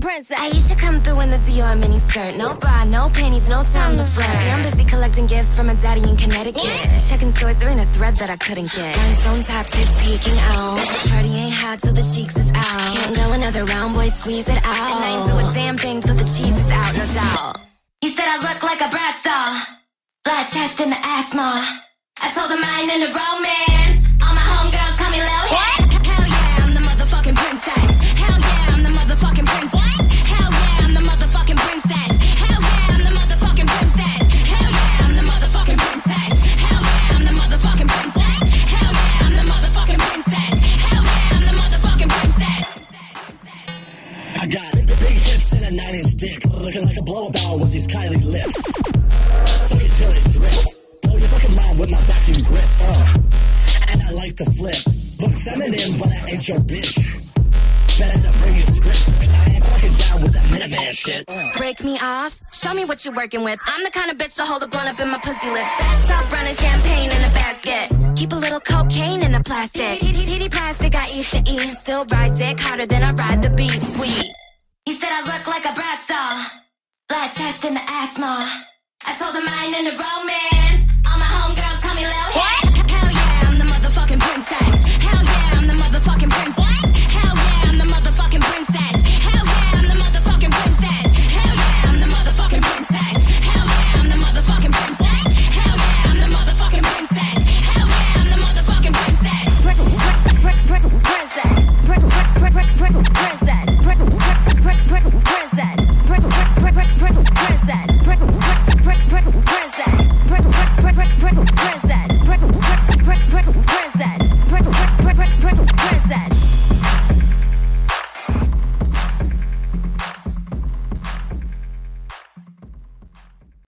Princess. Ayesha come through in the Dior mini skirt. No bra, no panties, no time to flirt. See, I'm busy collecting gifts from a daddy in Connecticut. Checking stores, there ain't a thread that I couldn't get. Rhinestone top tips peeking out. Party ain't hot till the cheeks is out. Can't go another round, boy, squeeze it out. And I ain't do a damn thing till the cheese is out, no doubt. He said I look like a Bratz doll. Flat chest and the asthma. I told him I ain't into romance. A nine inch dick. Looking like a blow doll with these Kylie lips. Suck it till it drips. Blow your fucking mind with my vacuum grip. Uh. And I like to flip. Look feminine, but I ain't your bitch. Better to bring your scripts. Cause I ain't fucking down with that Minuteman shit. Uh. Break me off. Show me what you're working with. I'm the kind of bitch to hold a blunt up in my pussy lip. Top running champagne in a basket. Keep a little cocaine in the plastic. Plastic, I eat shit, eat. Still ride dick harder than I ride the beat. Sweet. Chest and the asthma. I told him I ain't into romance.